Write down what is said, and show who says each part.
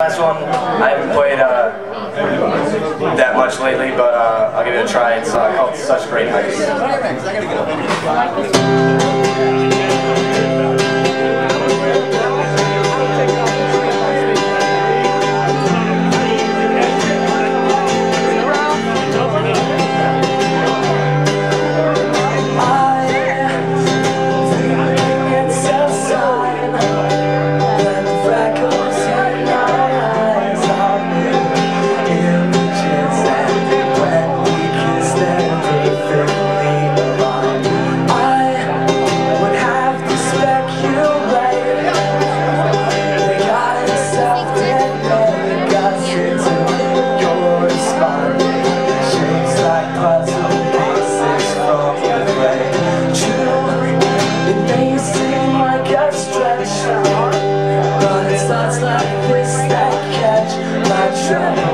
Speaker 1: Last one, I haven't played uh, that much lately, but uh, I'll give it a try. It's uh, called Such Great Heights. Shut